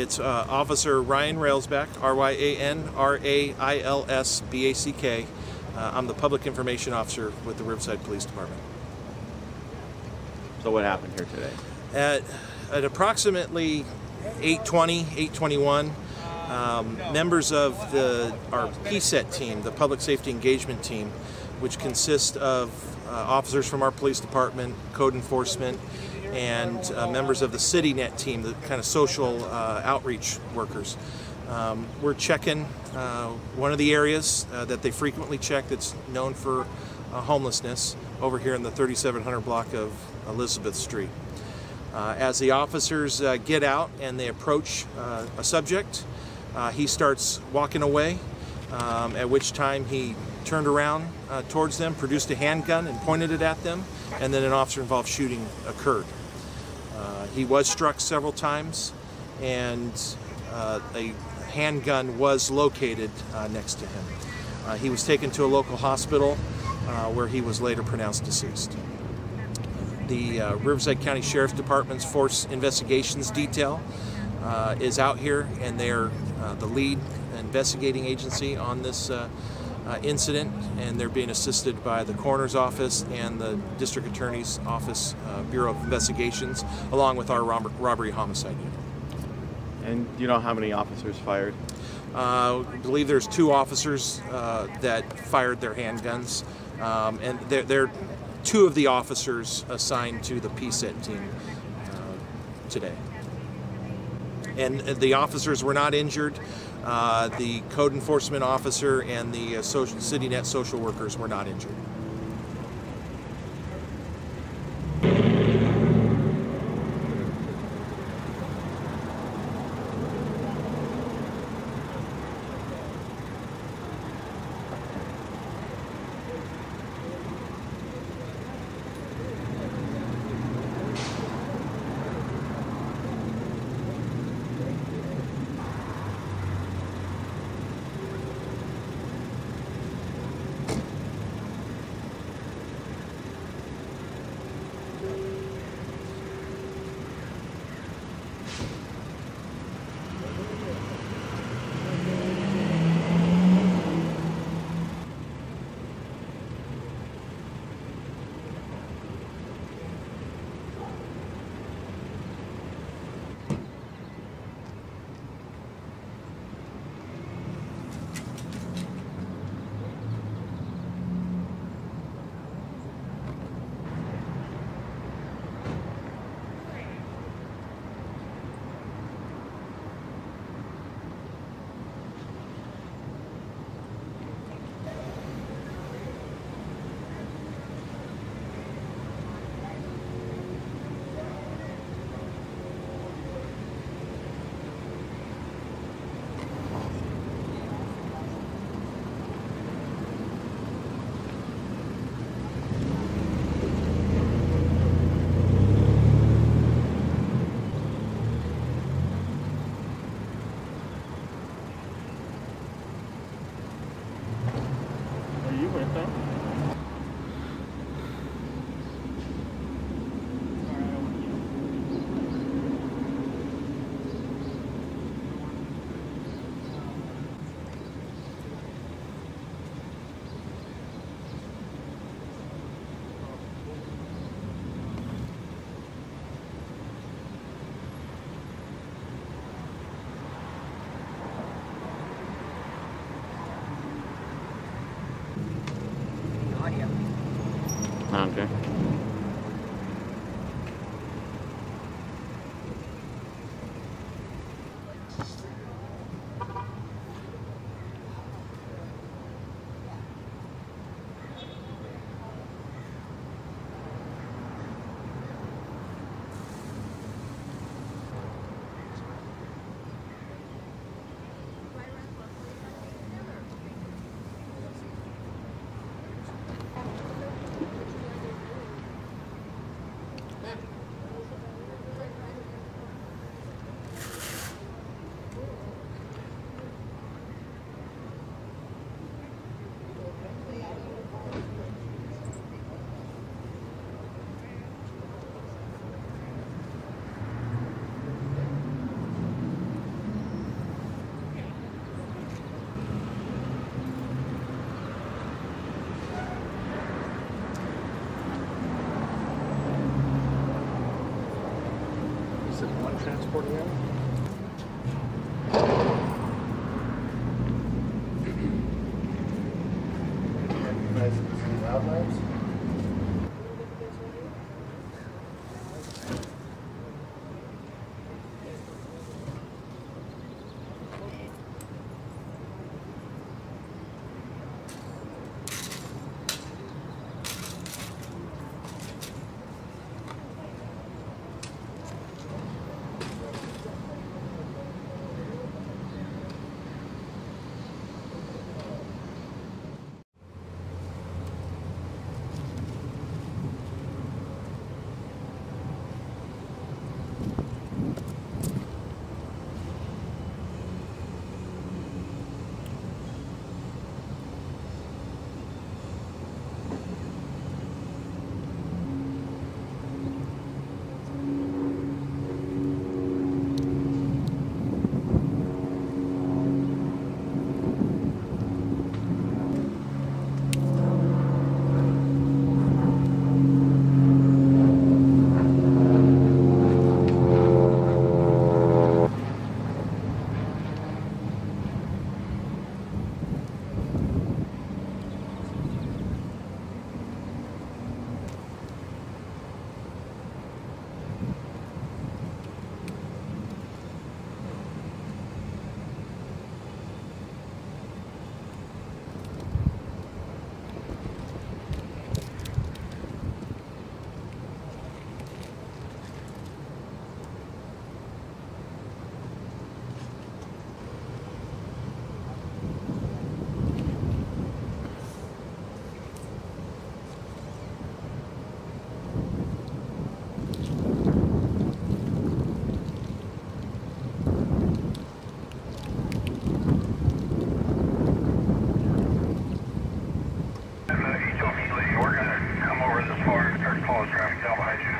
It's uh, Officer Ryan Railsback, R Y A N R A I L S B A C K. Uh, I'm the Public Information Officer with the Riverside Police Department. So what happened here today? At, at approximately 8:20, 8:21, um, members of the our PSET team, the Public Safety Engagement Team, which consists of uh, officers from our police department, code enforcement, and uh, members of the CityNet team, the kind of social uh, outreach workers. Um, we're checking uh, one of the areas uh, that they frequently check that's known for uh, homelessness over here in the 3700 block of Elizabeth Street. As the officers get out and they approach a subject, he starts walking away, um, at which time he turned around uh, towards them, produced a handgun, and pointed it at them, and then an officer involved shooting occurred. Uh, he was struck several times, and uh, a handgun was located uh, next to him. Uh, he was taken to a local hospital uh, where he was later pronounced deceased. The Riverside County Sheriff's Department's Force Investigations Detail is out here, and they're the lead investigating agency on this uh, incident, and they're being assisted by the coroner's office and the district attorney's office, uh, Bureau of Investigations, along with our robber- robbery homicide unit. And do you know how many officers fired? Uh, I believe there's two officers uh, that fired their handguns, um, and they're, they're two of the officers assigned to the PSET team uh, today. And the officers were not injured. Uh, the code enforcement officer and the uh, social, CityNet social workers were not injured. Okay. transporting them. Traffic down behind you.